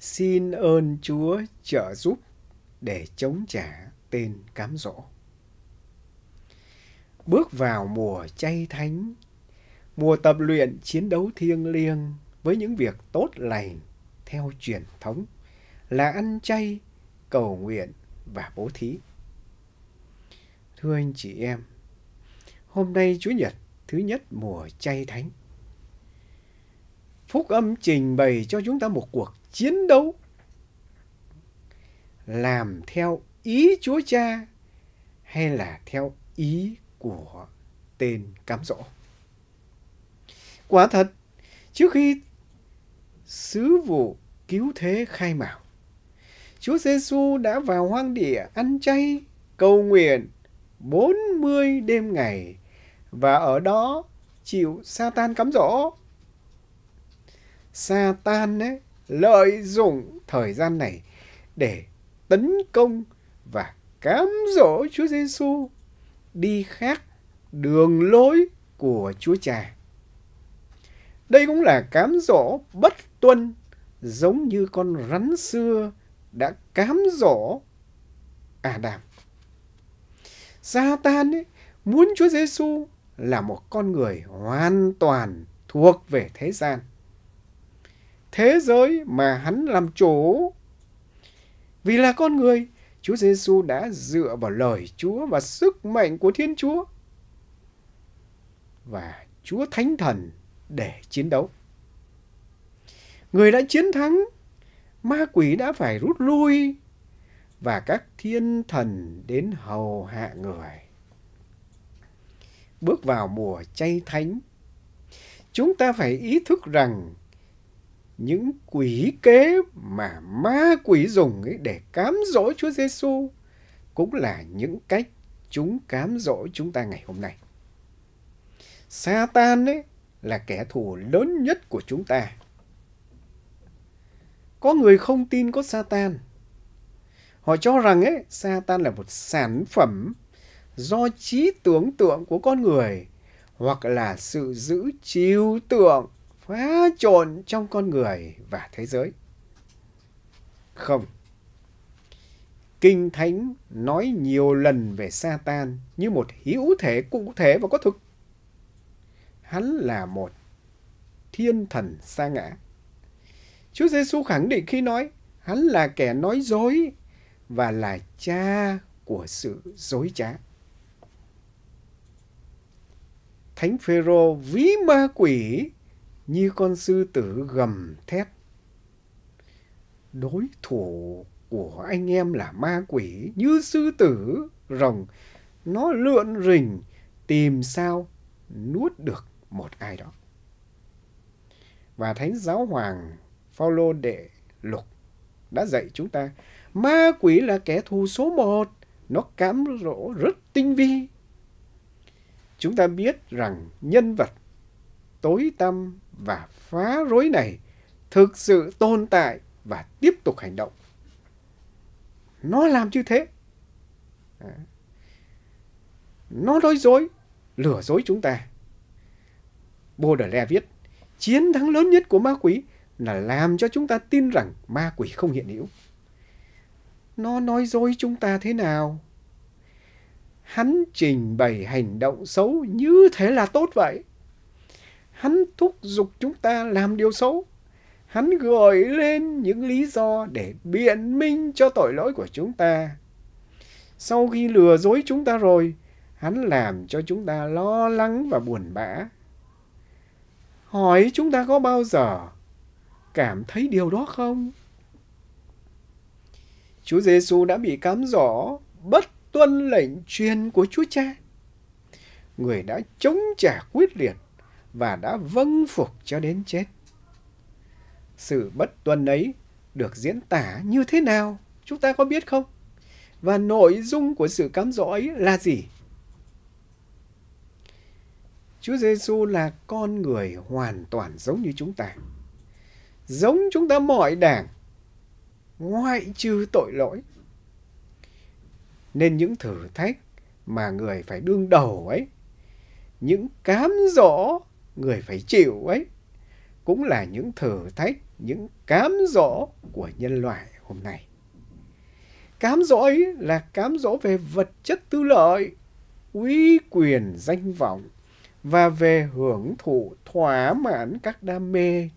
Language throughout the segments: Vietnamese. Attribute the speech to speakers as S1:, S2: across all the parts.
S1: xin ơn Chúa trợ giúp để chống trả tên cám dỗ. Bước vào mùa chay thánh, mùa tập luyện chiến đấu thiêng liêng với những việc tốt lành theo truyền thống là ăn chay, cầu nguyện và bố thí. Thưa anh chị em, hôm nay Chúa Nhật thứ nhất mùa chay thánh. Phúc âm trình bày cho chúng ta một cuộc chiến đấu làm theo ý Chúa Cha hay là theo ý của tên cám dỗ. Quả thật, trước khi sứ vụ cứu thế khai mào, Chúa Giêsu đã vào hoang địa ăn chay, cầu nguyện 40 đêm ngày và ở đó chịu Satan cám dỗ. Satan ấy, lợi dụng thời gian này để tấn công và cám dỗ Chúa Giêsu đi khác đường lối của Chúa Cha. Đây cũng là cám dỗ bất tuân giống như con rắn xưa đã cám dỗ Adam. Satan ấy, muốn Chúa Giêsu là một con người hoàn toàn thuộc về thế gian. Thế giới mà hắn làm chủ. Vì là con người, Chúa Giêsu đã dựa vào lời Chúa và sức mạnh của Thiên Chúa và Chúa Thánh Thần để chiến đấu. Người đã chiến thắng, ma quỷ đã phải rút lui và các thiên thần đến hầu hạ người. Bước vào mùa chay thánh, chúng ta phải ý thức rằng những quỷ kế mà ma quỷ dùng ấy để cám dỗ Chúa Giêsu cũng là những cách chúng cám dỗ chúng ta ngày hôm nay. Satan ấy là kẻ thù lớn nhất của chúng ta. Có người không tin có Satan. Họ cho rằng ấy, Satan là một sản phẩm do trí tưởng tượng của con người hoặc là sự giữ chiêu tượng phá trộn trong con người và thế giới. Không. Kinh Thánh nói nhiều lần về Satan như một hữu thể cụ thể và có thực. Hắn là một thiên thần sa ngã. Chúa Giêsu khẳng định khi nói, hắn là kẻ nói dối và là cha của sự dối trá. Thánh Phêrô ví ma quỷ như con sư tử gầm thét. Đối thủ của anh em là ma quỷ như sư tử rồng. Nó lượn rình tìm sao nuốt được một ai đó. Và Thánh Giáo Hoàng Phaolô Đệ Lục đã dạy chúng ta, ma quỷ là kẻ thù số một. Nó cám dỗ rất tinh vi. Chúng ta biết rằng nhân vật tối tăm và phá rối này thực sự tồn tại và tiếp tục hành động. Nó làm như thế. À. Nó nói dối, lừa dối chúng ta. Baudelaire viết, chiến thắng lớn nhất của ma quỷ là làm cho chúng ta tin rằng ma quỷ không hiện hữu. Nó nói dối chúng ta thế nào? Hắn trình bày hành động xấu như thế là tốt vậy. Hắn thúc giục chúng ta làm điều xấu. Hắn gợi lên những lý do để biện minh cho tội lỗi của chúng ta. Sau khi lừa dối chúng ta rồi, hắn làm cho chúng ta lo lắng và buồn bã. Hỏi chúng ta có bao giờ cảm thấy điều đó không? Chúa Giêsu đã bị cám dỗ bất tuân lệnh truyền của Chúa Cha. Người đã chống trả quyết liệt và đã vâng phục cho đến chết. Sự bất tuân ấy được diễn tả như thế nào? Chúng ta có biết không? Và nội dung của sự cám dỗ ấy là gì? Chúa Giêsu là con người hoàn toàn giống như chúng ta. Giống chúng ta mọi đảng, ngoại trừ tội lỗi. Nên những thử thách mà người phải đương đầu ấy, những cám dỗ người phải chịu ấy cũng là những thử thách những cám dỗ của nhân loại hôm nay. Cám dỗ ấy là cám dỗ về vật chất tư lợi, uy quyền danh vọng và về hưởng thụ thỏa mãn các đam mê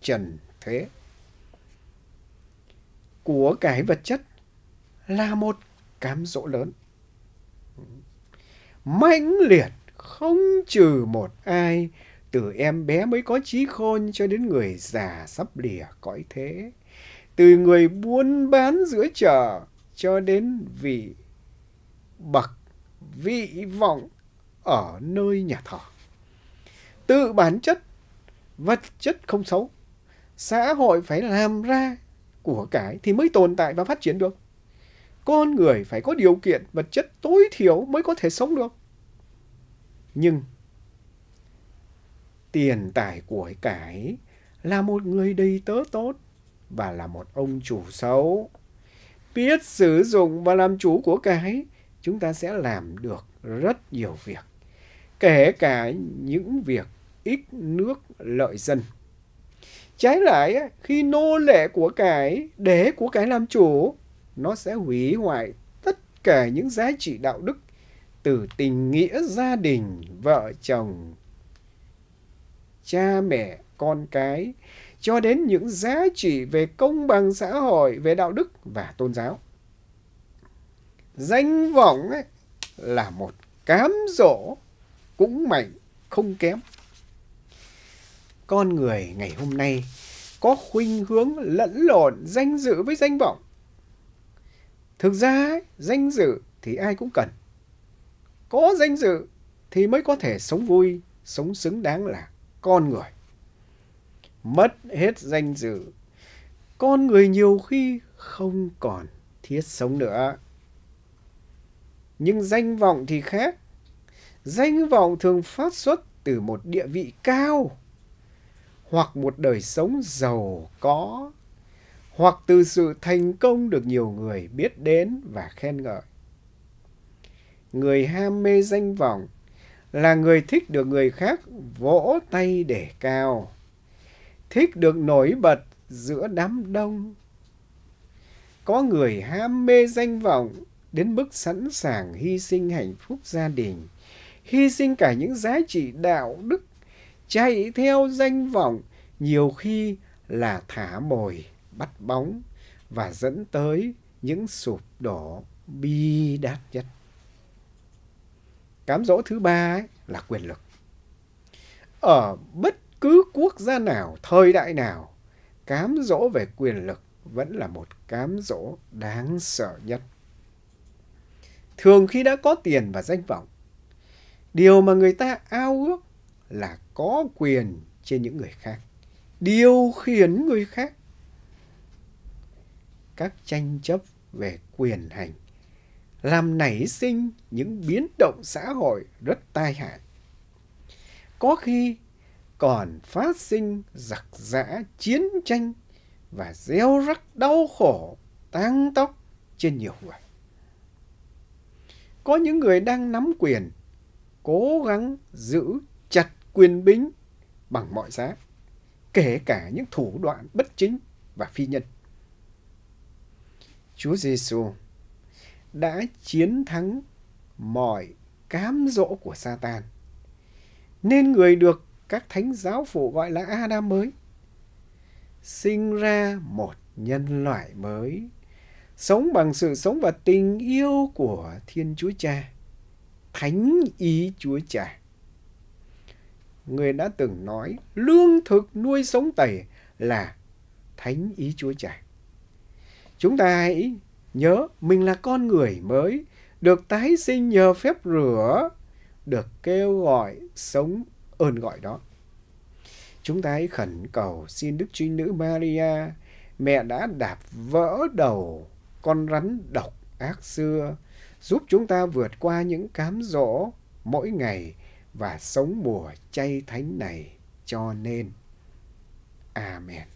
S1: trần thế. Của cái vật chất là một cám dỗ lớn. mãnh liệt không trừ một ai từ em bé mới có trí khôn cho đến người già sắp lìa cõi thế. Từ người buôn bán giữa chợ cho đến vị bậc vị vọng ở nơi nhà thờ. Tự bản chất, vật chất không xấu. Xã hội phải làm ra của cải thì mới tồn tại và phát triển được. Con người phải có điều kiện, vật chất tối thiểu mới có thể sống được. Nhưng tiền tài của cải là một người đầy tớ tốt và là một ông chủ xấu. Biết sử dụng và làm chủ của cái, chúng ta sẽ làm được rất nhiều việc. Kể cả những việc ít nước lợi dân. Trái lại, khi nô lệ của cái để của cái làm chủ, nó sẽ hủy hoại tất cả những giá trị đạo đức từ tình nghĩa gia đình, vợ chồng, cha mẹ, con cái, cho đến những giá trị về công bằng xã hội, về đạo đức và tôn giáo. Danh vọng ấy là một cám dỗ cũng mạnh không kém. Con người ngày hôm nay có khuynh hướng lẫn lộn danh dự với danh vọng. Thực ra ấy, danh dự thì ai cũng cần. Có danh dự thì mới có thể sống vui, sống xứng đáng là con người. Mất hết danh dự, con người nhiều khi không còn thiết sống nữa. Nhưng danh vọng thì khác. Danh vọng thường phát xuất từ một địa vị cao, hoặc một đời sống giàu có, hoặc từ sự thành công được nhiều người biết đến và khen ngợi. Người ham mê danh vọng là người thích được người khác vỗ tay để cao, thích được nổi bật giữa đám đông. Có người ham mê danh vọng đến mức sẵn sàng hy sinh hạnh phúc gia đình, hy sinh cả những giá trị đạo đức, chạy theo danh vọng, nhiều khi là thả mồi, bắt bóng và dẫn tới những sụp đổ bi đát nhất. Cám dỗ thứ ba ấy là quyền lực. Ở bất cứ quốc gia nào, thời đại nào, cám dỗ về quyền lực vẫn là một cám dỗ đáng sợ nhất. Thường khi đã có tiền và danh vọng, điều mà người ta ao ước là có quyền trên những người khác, điều khiển người khác. Các tranh chấp về quyền hành làm nảy sinh những biến động xã hội rất tai hại. Có khi còn phát sinh giặc giã chiến tranh và gieo rắc đau khổ, tang tóc trên nhiều người. Có những người đang nắm quyền, cố gắng giữ chặt quyền bính bằng mọi giá, kể cả những thủ đoạn bất chính và phi nhân. Chúa Giêsu đã chiến thắng mọi cám dỗ của Satan. Nên người được các thánh giáo phụ gọi là Adam mới. Sinh ra một nhân loại mới, sống bằng sự sống và tình yêu của Thiên Chúa Cha, thánh ý Chúa Cha. Người đã từng nói lương thực nuôi sống tẩy là thánh ý Chúa Cha. Chúng ta hãy Nhớ mình là con người mới, được tái sinh nhờ phép rửa, được kêu gọi sống ơn gọi đó. Chúng ta hãy khẩn cầu xin Đức Trinh Nữ Maria, mẹ đã đạp vỡ đầu con rắn độc ác xưa, giúp chúng ta vượt qua những cám dỗ mỗi ngày và sống mùa chay thánh này cho nên. Amen.